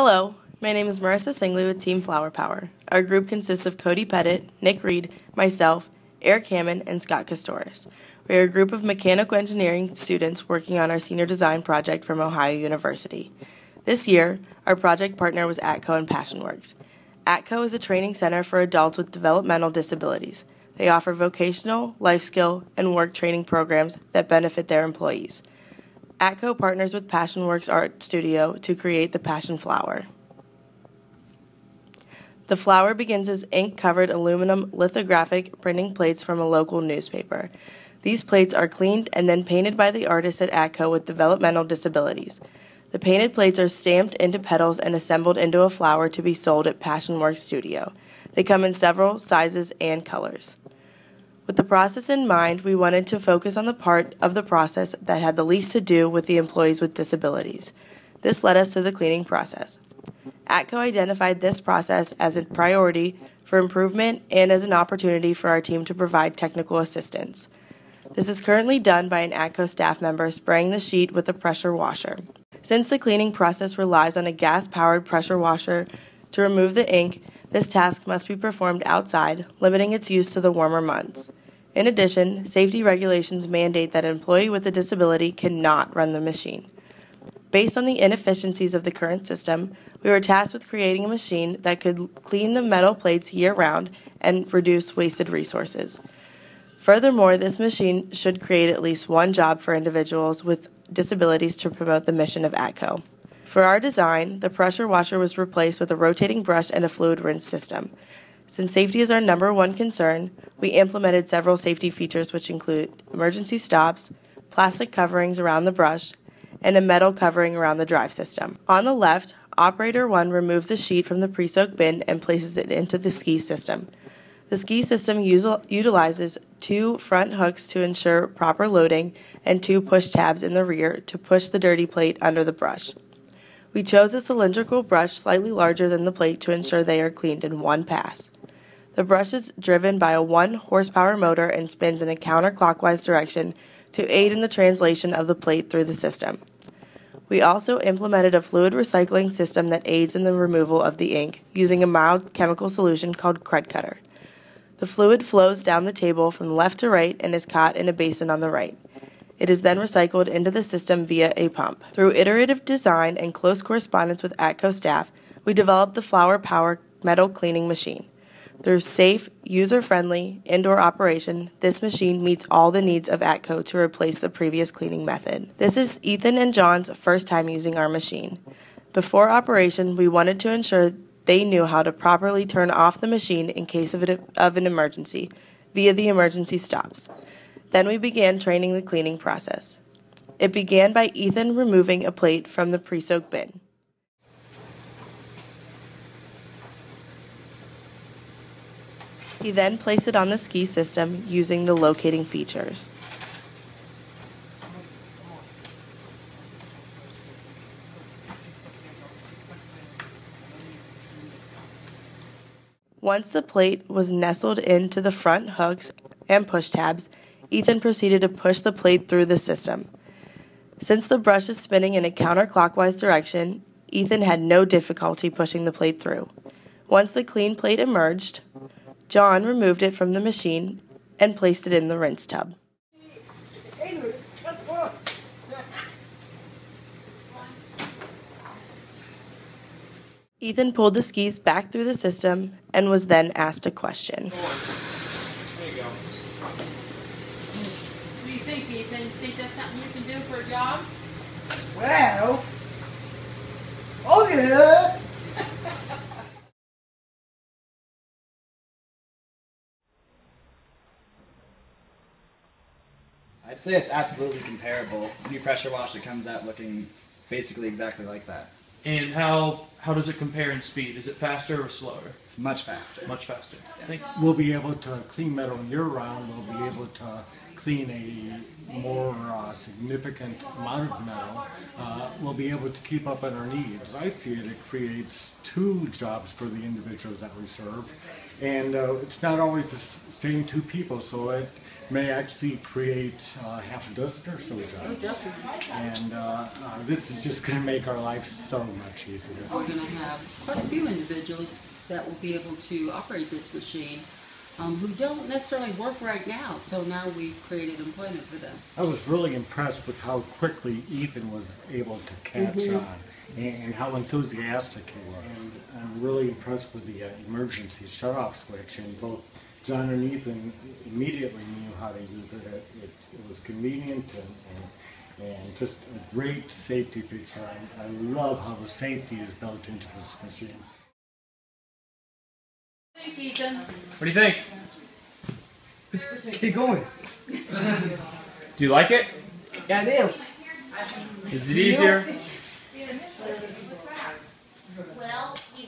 Hello, my name is Marissa Singley with Team Flower Power. Our group consists of Cody Petitt, Nick Reed, myself, Eric Hammond, and Scott Castoris. We are a group of mechanical engineering students working on our senior design project from Ohio University. This year, our project partner was ATCO and PassionWorks. ATCO is a training center for adults with developmental disabilities. They offer vocational, life skill, and work training programs that benefit their employees. ATCO partners with PassionWorks Art Studio to create the Passion Flower. The flower begins as ink covered aluminum lithographic printing plates from a local newspaper. These plates are cleaned and then painted by the artist at ATCO with developmental disabilities. The painted plates are stamped into petals and assembled into a flower to be sold at PassionWorks Studio. They come in several sizes and colors. With the process in mind, we wanted to focus on the part of the process that had the least to do with the employees with disabilities. This led us to the cleaning process. ATCO identified this process as a priority for improvement and as an opportunity for our team to provide technical assistance. This is currently done by an ATCO staff member spraying the sheet with a pressure washer. Since the cleaning process relies on a gas powered pressure washer to remove the ink, this task must be performed outside, limiting its use to the warmer months. In addition, safety regulations mandate that an employee with a disability cannot run the machine. Based on the inefficiencies of the current system, we were tasked with creating a machine that could clean the metal plates year round and reduce wasted resources. Furthermore, this machine should create at least one job for individuals with disabilities to promote the mission of ATCO. For our design, the pressure washer was replaced with a rotating brush and a fluid rinse system. Since safety is our number one concern, we implemented several safety features which include emergency stops, plastic coverings around the brush, and a metal covering around the drive system. On the left, Operator 1 removes the sheet from the pre-soak bin and places it into the ski system. The ski system utilizes two front hooks to ensure proper loading and two push tabs in the rear to push the dirty plate under the brush. We chose a cylindrical brush slightly larger than the plate to ensure they are cleaned in one pass. The brush is driven by a 1 horsepower motor and spins in a counterclockwise direction to aid in the translation of the plate through the system. We also implemented a fluid recycling system that aids in the removal of the ink using a mild chemical solution called Crud Cutter. The fluid flows down the table from left to right and is caught in a basin on the right. It is then recycled into the system via a pump. Through iterative design and close correspondence with ATCO staff, we developed the Flower Power metal cleaning machine. Through safe, user friendly, indoor operation, this machine meets all the needs of ATCO to replace the previous cleaning method. This is Ethan and John's first time using our machine. Before operation, we wanted to ensure they knew how to properly turn off the machine in case of, it, of an emergency via the emergency stops. Then we began training the cleaning process. It began by Ethan removing a plate from the pre soaked bin. He then placed it on the ski system using the locating features. Once the plate was nestled into the front hooks and push tabs, Ethan proceeded to push the plate through the system. Since the brush is spinning in a counterclockwise direction, Ethan had no difficulty pushing the plate through. Once the clean plate emerged, John removed it from the machine and placed it in the rinse tub. Ethan pulled the skis back through the system and was then asked a question. There you go. What do you think, that's something you can do for a job? Well, oh yeah. I'd say it's absolutely comparable. New pressure wash that comes out looking basically exactly like that. And how how does it compare in speed? Is it faster or slower? It's much faster. Much faster. Thank We'll be able to clean metal year round. We'll be able to clean a more uh, significant amount of metal, uh, we'll be able to keep up on our needs. I see it, it creates two jobs for the individuals that we serve. And uh, it's not always the same two people, so it may actually create uh, half a dozen or so Oh, jobs. definitely. And uh, uh, this is just going to make our life so much easier. We're gonna have quite a few individuals that will be able to operate this machine, um, who don't necessarily work right now, so now we've created employment for them. I was really impressed with how quickly Ethan was able to catch on and, and how enthusiastic he was. And I'm really impressed with the uh, emergency shut-off switch, and both John and Ethan immediately knew how to use it. It, it, it was convenient and, and, and just a great safety feature. I, I love how the safety is built into this machine. Thank you, Ethan. What do you think? Keep going. Do you like it? Yeah, I do. Is it easier? Well, you,